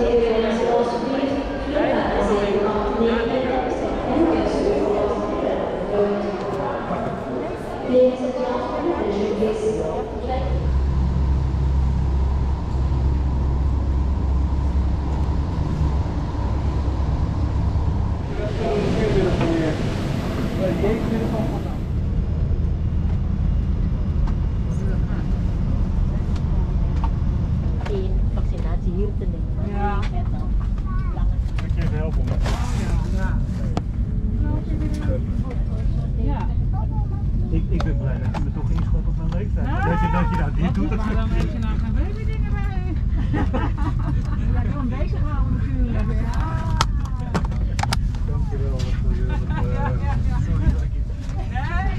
Eén Dat je dat, niet doet, dan heb je nou geen babydingen bij. Ja, ik kan bezig houden natuurlijk. Ja. Dankjewel voor je. eh, Sorry dat ik je. Nee.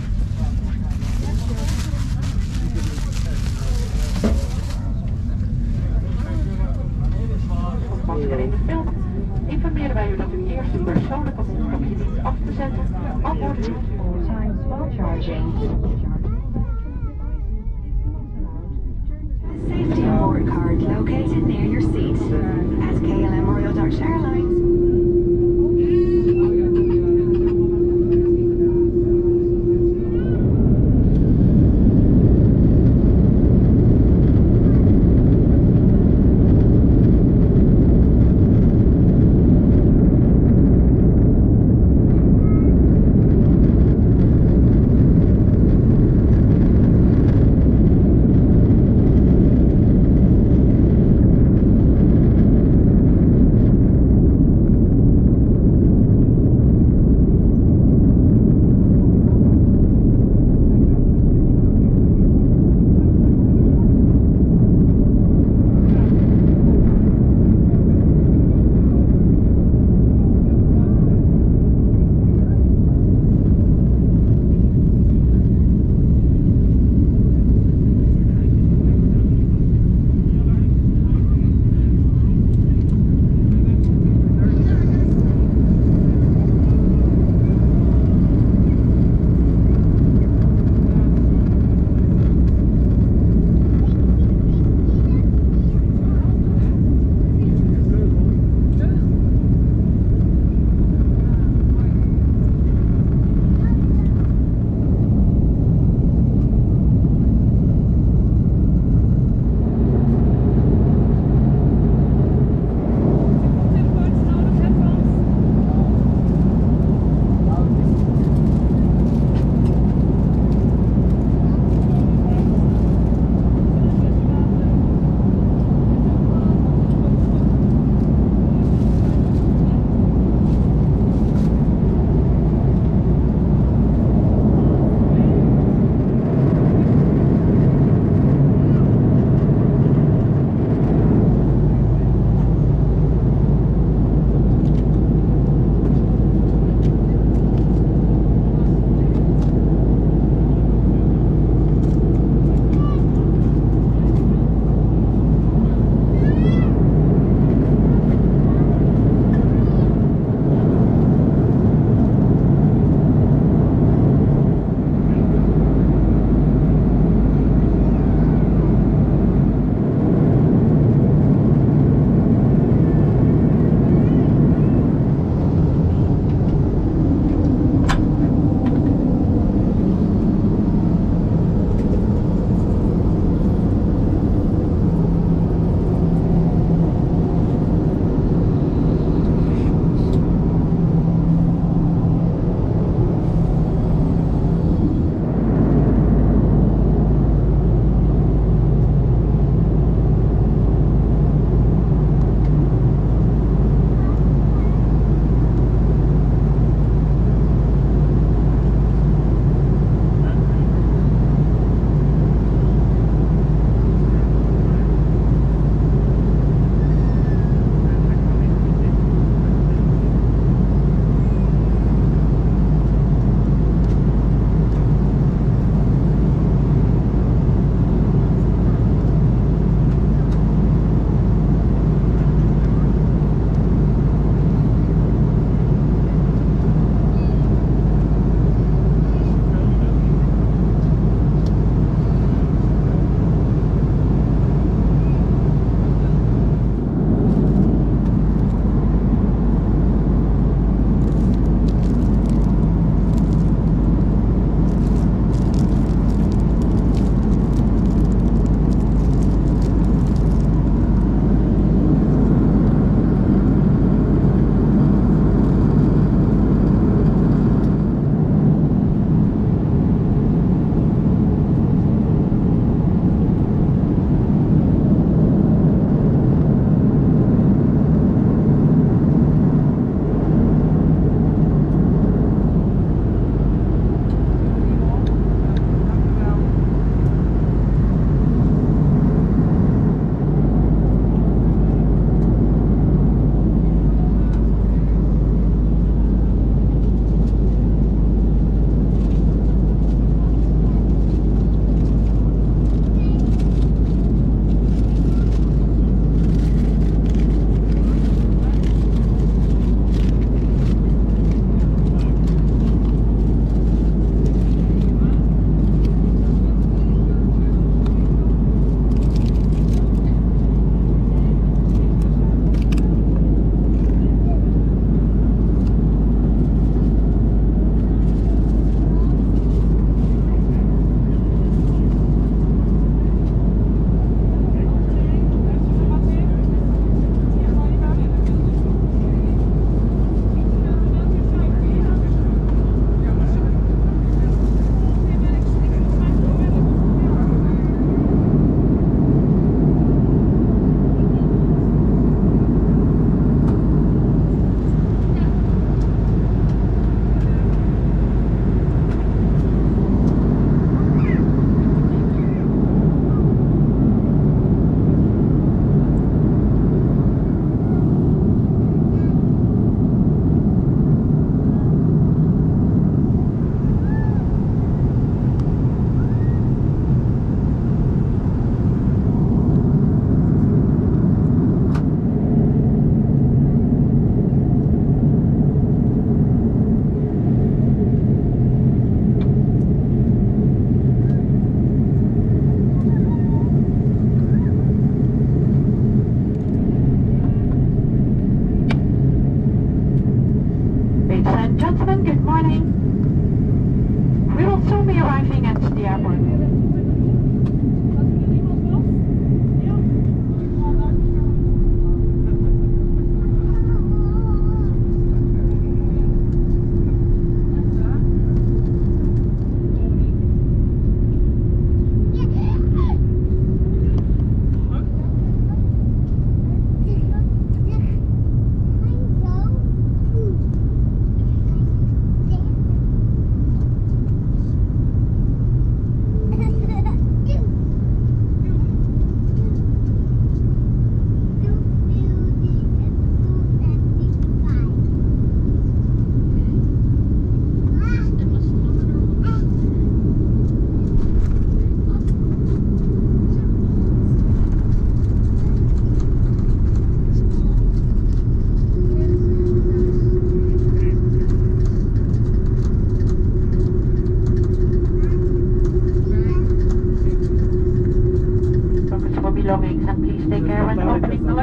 masker in het veld. Informeren wij u dat u eerst uw persoonlijke mondkapje dient af te zetten, antwoord while charging.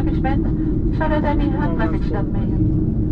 Management, zodat hij niet that may have?